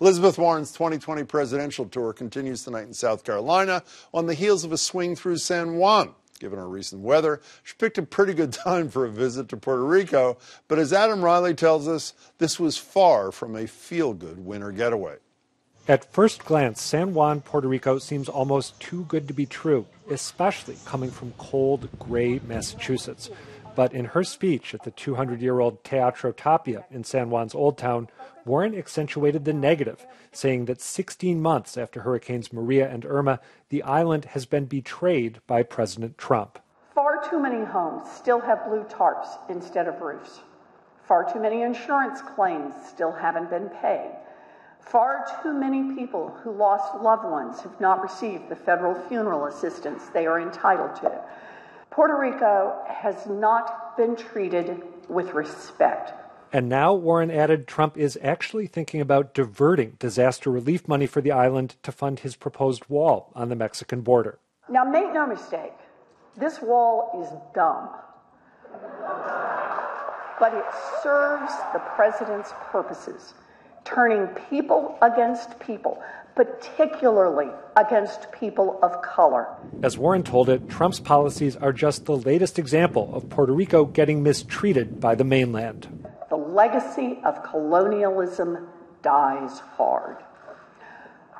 Elizabeth Warren's 2020 presidential tour continues tonight in South Carolina on the heels of a swing through San Juan. Given our recent weather, she picked a pretty good time for a visit to Puerto Rico, but as Adam Reilly tells us, this was far from a feel good winter getaway. At first glance, San Juan, Puerto Rico seems almost too good to be true, especially coming from cold, gray Massachusetts. But in her speech at the 200 year old Teatro Tapia in San Juan's Old Town, Warren accentuated the negative, saying that 16 months after Hurricanes Maria and Irma, the island has been betrayed by President Trump. Far too many homes still have blue tarps instead of roofs. Far too many insurance claims still haven't been paid. Far too many people who lost loved ones have not received the federal funeral assistance they are entitled to. Puerto Rico has not been treated with respect. And now, Warren added, Trump is actually thinking about diverting disaster relief money for the island to fund his proposed wall on the Mexican border. Now, make no mistake, this wall is dumb. But it serves the president's purposes, turning people against people, particularly against people of color. As Warren told it, Trump's policies are just the latest example of Puerto Rico getting mistreated by the mainland. The legacy of colonialism dies hard.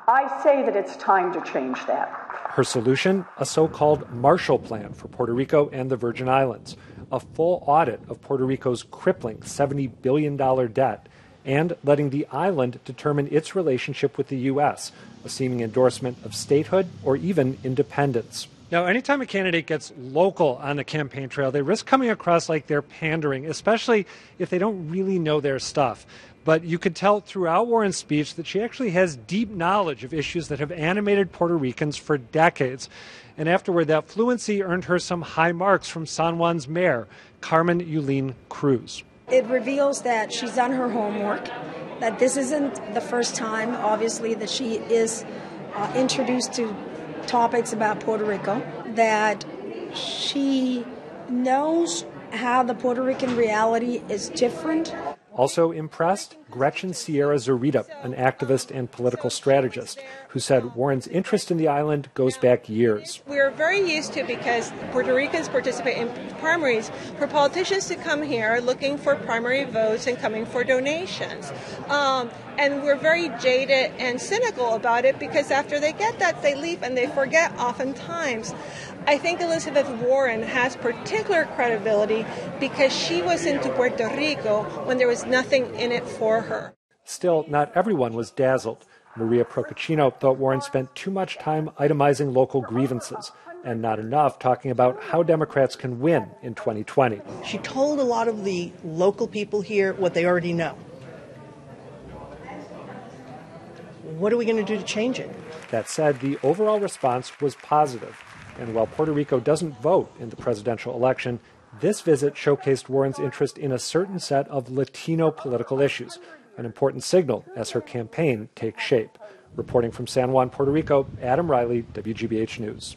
I say that it's time to change that. Her solution? A so called Marshall Plan for Puerto Rico and the Virgin Islands, a full audit of Puerto Rico's crippling $70 billion debt and letting the island determine its relationship with the U.S., a seeming endorsement of statehood or even independence. Now, anytime a candidate gets local on the campaign trail, they risk coming across like they're pandering, especially if they don't really know their stuff. But you could tell throughout Warren's speech that she actually has deep knowledge of issues that have animated Puerto Ricans for decades. And afterward, that fluency earned her some high marks from San Juan's mayor, Carmen Yulín Cruz. It reveals that she's done her homework, that this isn't the first time, obviously, that she is uh, introduced to topics about Puerto Rico, that she knows how the Puerto Rican reality is different also impressed? Gretchen Sierra Zorita, an activist and political strategist, who said Warren's interest in the island goes back years. We're very used to, because Puerto Ricans participate in primaries, for politicians to come here looking for primary votes and coming for donations. Um, and we're very jaded and cynical about it because after they get that, they leave and they forget oftentimes. I think Elizabeth Warren has particular credibility because she was into Puerto Rico when there was nothing in it for her. Still, not everyone was dazzled. Maria Procaccino thought Warren spent too much time itemizing local grievances and not enough talking about how Democrats can win in 2020. She told a lot of the local people here what they already know. What are we going to do to change it? That said, the overall response was positive. And while Puerto Rico doesn't vote in the presidential election, this visit showcased Warren's interest in a certain set of Latino political issues, an important signal as her campaign takes shape. Reporting from San Juan, Puerto Rico, Adam Reilly, WGBH News.